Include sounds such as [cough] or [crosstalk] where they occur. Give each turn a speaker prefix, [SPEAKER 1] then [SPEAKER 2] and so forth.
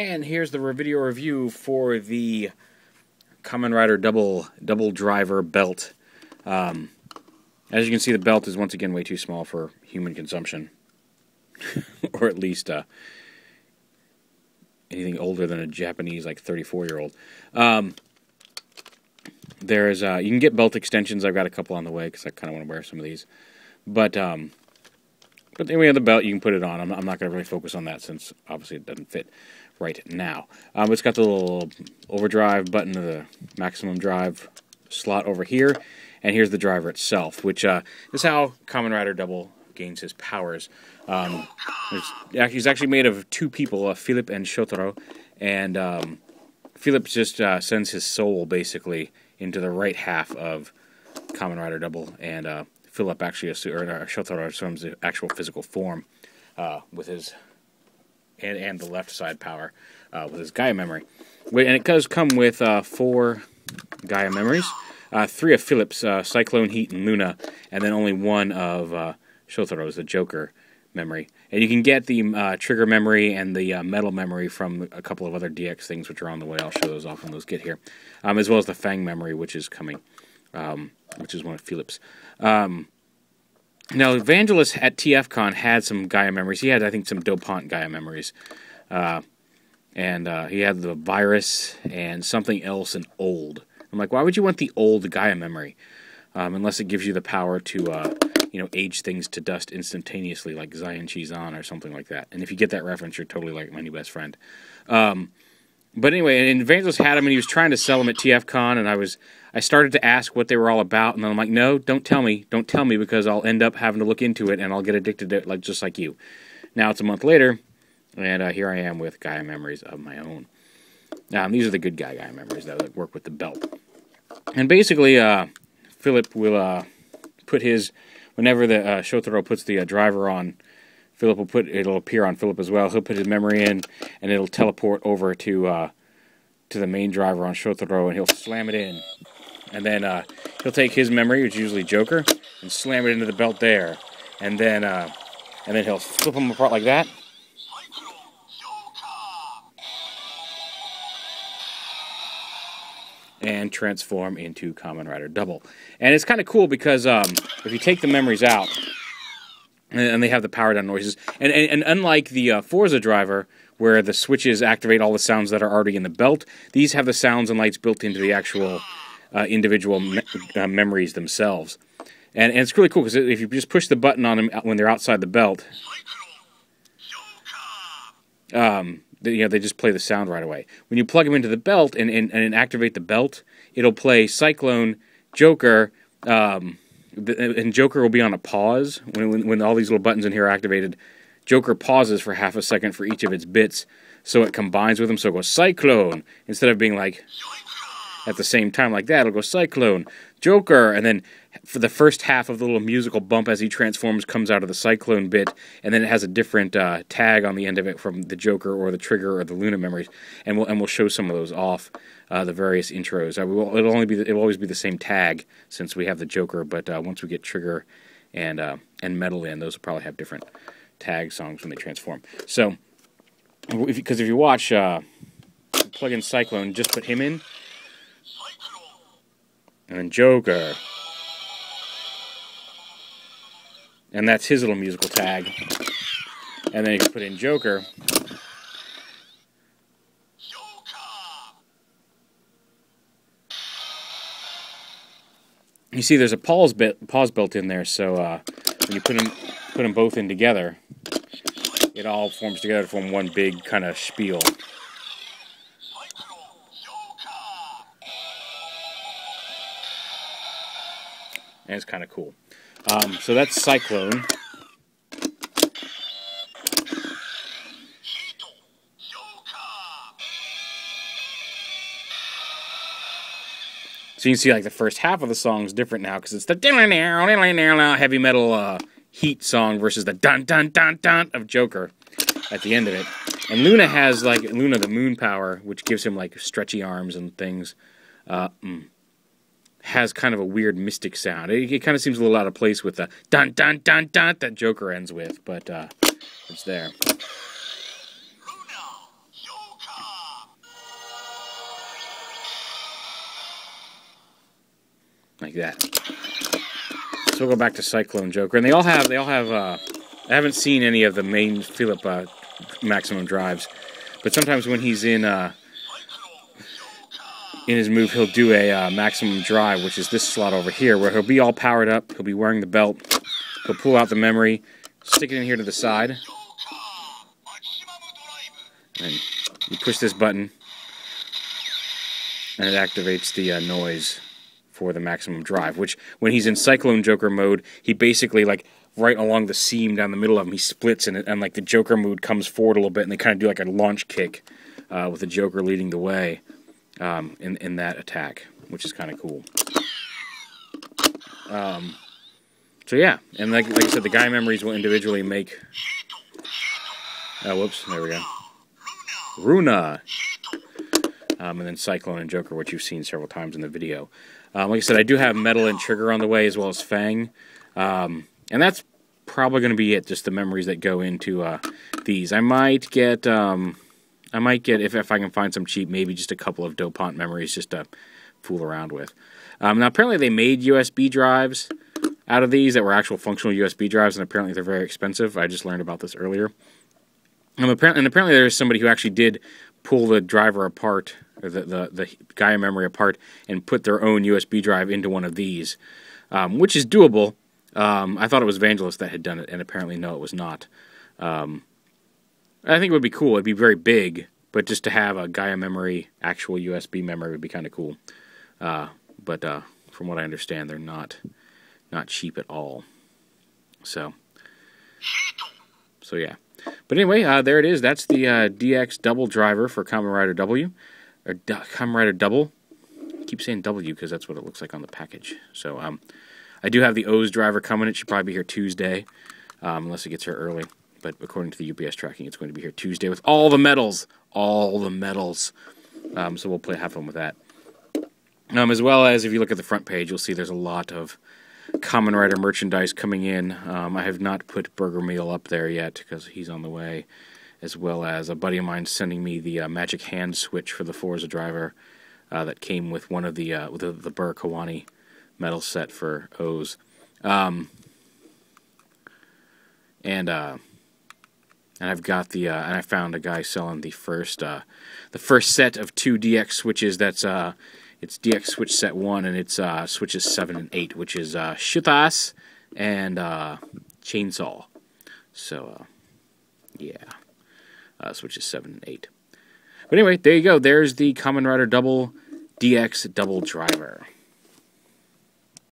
[SPEAKER 1] And here's the video review for the Kamen Rider double double driver belt. Um, as you can see, the belt is once again way too small for human consumption, [laughs] or at least uh, anything older than a Japanese like 34 year old. Um, there's uh, you can get belt extensions. I've got a couple on the way because I kind of want to wear some of these, but um, but then we have the belt. You can put it on. I'm, I'm not going to really focus on that since obviously it doesn't fit right now. Um, it's got the little overdrive button to the maximum drive slot over here, and here's the driver itself, which uh, is how Kamen Rider Double gains his powers. Um, he's actually made of two people, uh, Philip and Shotaro, and um, Philip just uh, sends his soul basically into the right half of Kamen Rider Double, and uh, Philip actually or Shotaro assumes the actual physical form uh, with his and, and the left side power uh, with his Gaia memory. And it does come with uh, four Gaia memories. Uh, three of Philip's, uh, Cyclone, Heat, and Luna, and then only one of uh, Shotaro's, the Joker memory. And you can get the uh, trigger memory and the metal memory from a couple of other DX things, which are on the way. I'll show those off when those get here, um, as well as the Fang memory, which is coming, um, which is one of Philip's. Um, now, Vangelus at TFCon had some Gaia memories. He had, I think, some Dopant Gaia memories. Uh, and uh, he had the virus and something else and old. I'm like, why would you want the old Gaia memory? Um, unless it gives you the power to, uh, you know, age things to dust instantaneously, like Zion Chizan or something like that. And if you get that reference, you're totally like my new best friend. Um, but anyway, and Vangelus had him, and he was trying to sell them at TFCon, and I was I started to ask what they were all about, and then I'm like, no, don't tell me, don't tell me, because I'll end up having to look into it, and I'll get addicted to it, like just like you. Now it's a month later, and uh, here I am with Gaia memories of my own. Um, these are the good guy Gaia memories that work with the belt. And basically, uh, Philip will uh, put his whenever the uh, puts the uh, driver on. Philip will put it'll appear on Philip as well. He'll put his memory in, and it'll teleport over to uh, to the main driver on Shotaro, and he'll slam it in and then uh, he'll take his memory, which is usually Joker, and slam it into the belt there, and then uh, and then he'll flip them apart like that. And transform into Kamen Rider Double. And it's kind of cool because um, if you take the memories out, and they have the power down noises, and, and, and unlike the uh, Fourze driver, where the switches activate all the sounds that are already in the belt, these have the sounds and lights built into the actual uh, individual me- uh, memories themselves. And, and it's really cool because if you just push the button on them when they're outside the belt, um, they, you know, they just play the sound right away. When you plug them into the belt and, and, and activate the belt, it'll play Cyclone, Joker, um, and Joker will be on a pause when, when, when all these little buttons in here are activated. Joker pauses for half a second for each of its bits, so it combines with them. So it goes Cyclone instead of being like at the same time like that. It'll go Cyclone, Joker, and then for the first half of the little musical bump as he transforms comes out of the Cyclone bit, and then it has a different uh, tag on the end of it from the Joker or the Trigger or the Luna memories, and we'll and we'll show some of those off uh, the various intros. Uh, will, it'll only be the, it'll always be the same tag since we have the Joker, but uh, once we get Trigger and uh, and Metal in, those will probably have different tag songs when they transform. So, because if, if, you watch uh, plug in Cyclone, just put him in and Joker. And that's his little musical tag. And then you can put in Joker. You see, there's a pause bit, pause built in there, so uh, when you put them, put them both in together, it all forms together to form one big kind of spiel. And it's kind of cool. Um, so that's Cyclone. So you can see like the first half of the song is different now because it's the heavy metal uh, heat song versus the dun dun dun dun of Joker at the end of it. And Luna has like Luna the moon power, which gives him like stretchy arms and things. Uh, mm has kind of a weird mystic sound. It, it kind of seems a little out of place with the dun dun dun dun that Joker ends with, but uh, it's there. Like that. So we'll go back to Cyclone Joker, and they all have they all have. Uh, I haven't seen any of the main Philip uh, Maximum drives, but sometimes when he's in uh, in his move, he'll do a uh, maximum drive, which is this slot over here, where he'll be all powered up. He'll be wearing the belt. He'll pull out the memory, stick it in here to the side, and you push this button, and it activates the uh, noise for the maximum drive. Which, when he's in Cyclone Joker mode, he basically like right along the seam down the middle of him, he splits and, and like the Joker mood comes forward a little bit, and they kind of do like a launch kick uh, with the Joker leading the way um, in in that attack, which is kind of cool. Um, so yeah, and like like I said, the Gaia memories will individually make. Oh, whoops! There we go. Luna. Um, and then Cyclone and Joker, which you've seen several times in the video. Um, like I said, I do have Metal and Trigger on the way, as well as Fang. Um, and that's probably going to be it, just the memories that go into uh, these. I might get, um, I might get, if, if I can find some cheap, maybe just a couple of Dopant memories just to fool around with. Um, now, apparently they made USB drives out of these that were actual functional USB drives, and apparently they're very expensive. I just learned about this earlier. Um, apparently, and apparently there's somebody who actually did pull the driver apart, or the, the, the Gaia memory apart, and put their own USB drive into one of these, um, which is doable. Um, I thought it was Vangelus that had done it, and apparently no, it was not. Um, I think it would be cool. It'd be very big, but just to have a Gaia memory, actual USB memory, would be kind of cool. Uh, but uh, from what I understand, they're not not cheap at all. So, so yeah. But anyway, uh, there it is. That's the uh, DX double driver for Kamen Rider W, or D- Kamen Rider Double. I keep saying W because that's what it looks like on the package. So um, I do have the O's driver coming. It should probably be here Tuesday, um, unless it gets here early. But according to the UPS tracking, it's going to be here Tuesday with all the medals, all the medals. Um, so we'll play have fun with that. Um, as well as if you look at the front page, you'll see there's a lot of Kamen Rider merchandise coming in. Um, I have not put Burger Meal up there yet because he's on the way, as well as a buddy of mine sending me the uh, Magic Hand Switch for the Fourze driver uh, that came with one of the uh, with the, the Burr Kawani medal set for O's. Um, and uh, and I've got the uh, and I found a guy selling the first uh, the first set of two DX switches. That's uh, it's DX switch set one, and it's uh, switches seven and eight, which is uh, Shutas and uh, Chainsaw. So uh, yeah, uh, switches seven and eight. But anyway, there you go. There's the Kamen Rider Double DX Double Driver.